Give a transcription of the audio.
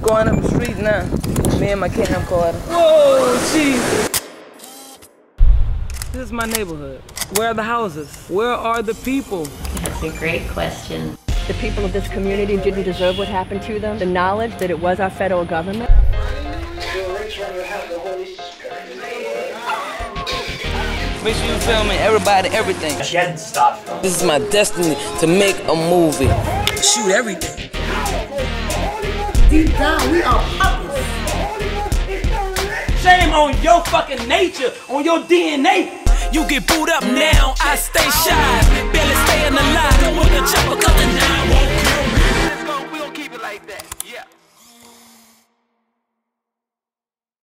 Going up the street now. Me and my camcorder. Whoa, jeez. This is my neighborhood. Where are the houses? Where are the people? That's a great question. The people of this community didn't deserve what happened to them. The knowledge that it was our federal government. Make sure you filming everybody, everything. She hadn't stopped filming. This is my destiny to make a movie. Shoot everything we down. We are purpose. Shame on your fucking nature, on your DNA. You get booed up now, I stay shy. Barely staying alive, don't want to chop a couple now. Won't kill me. We'll keep it like that.